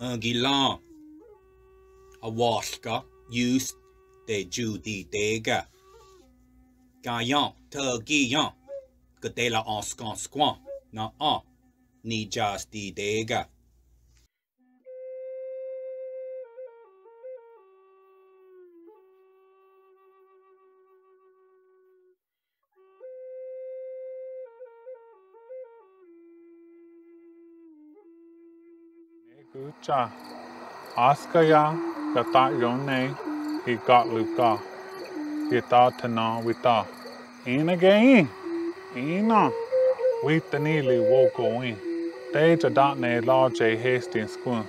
Angilan. Awaska, use de Judy dega. Gayan, Turgiyan. Gadela Oskan Squan. Na ah, ni di dega. Gucha. Askaya gata yone he got luka. Gita tana wita. Ina gain. Ina. Wita nili woko in. Deja dot ne large hasty squin.